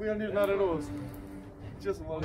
we don't need none at all. Just one.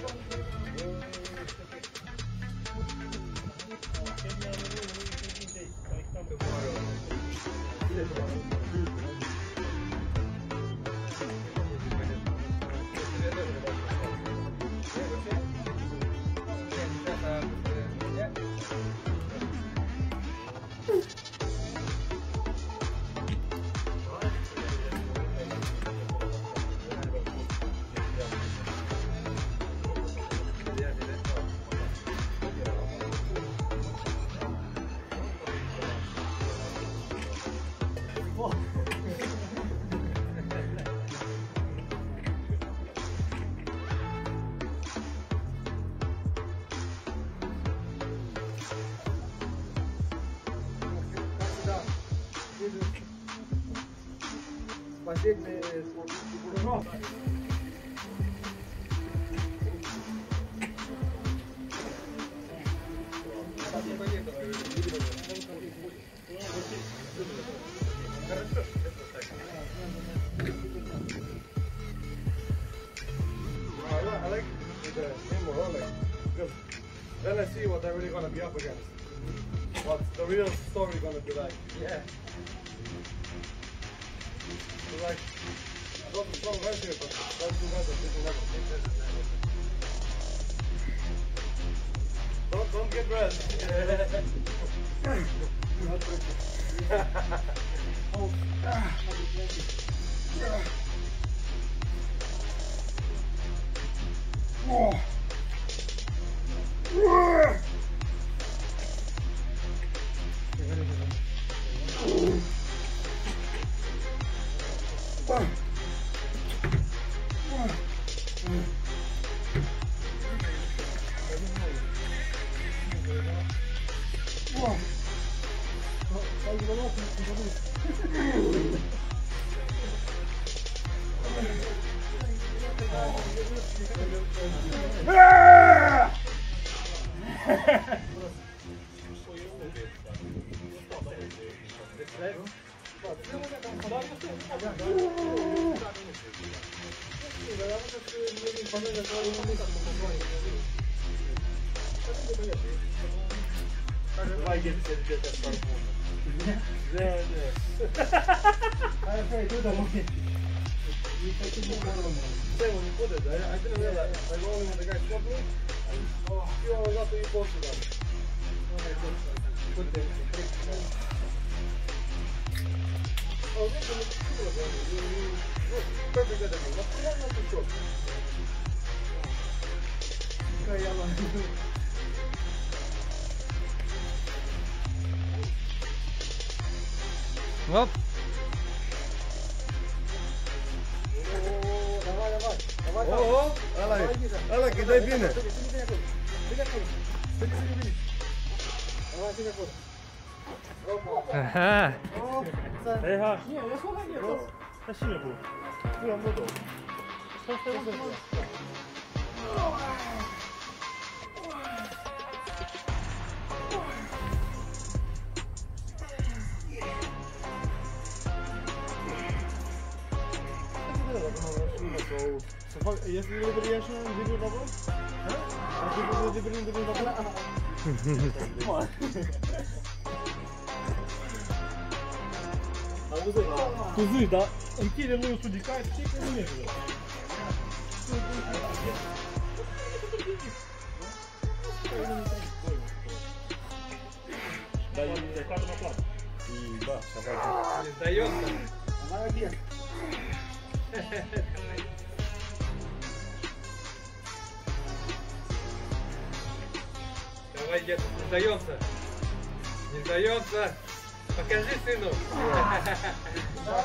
Thank you. Then I see what they're really gonna be up against. What's the real story gonna be like? Yeah. Don't, don't get dressed. oh. oh. обойдемся где-то в Барбоне. Да, да. Хорошо, иду домой. Не хочу Барбона. Целый не ходит, да? А ты, наверное, Барбона такая кнопка, и он назад уебал сюда. А вот это вот, как это, вот куда на тучок? Какая я вам 업. Oh, olha lá, olha lá que daí vina. Aham. É, Rafinha, eu sou o Rafinha. Tá chico. Tu andou. Só foi um tahu. Sebab ia sendiri beri yang sana dia beri apa? Hah? Aku beri dia beri beri apa? Tu zi, dar închide lui un sudicat, ce că nu e greu. Dar eu de cadru mă plac. Da, și-a Dar eu? Mai bine. пойдет. Не сдаемся. Не сдаемся. Покажи сыну. Да.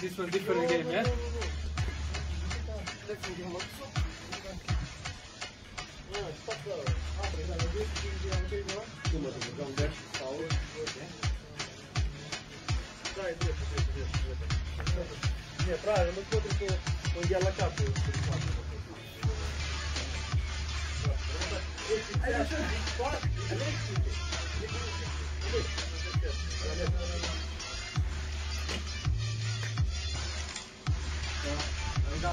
This was different game, yeah? Не, правильно, мы смотрим по, по геолокации. Да.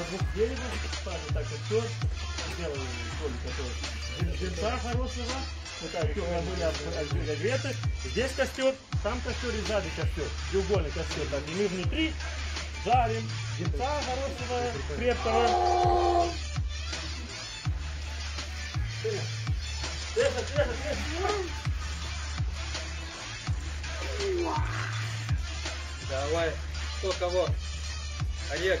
вокруг дерева, ставлю так и все, делаю соль, которая земля хорошего, вот так все были нагреты. Здесь костер, там костер и сзади костер, треугольный костер, там и мы внутри жарим, земца хорошего, крепкого. Тихо, тихо, тихо. Давай, кто кого? Олег.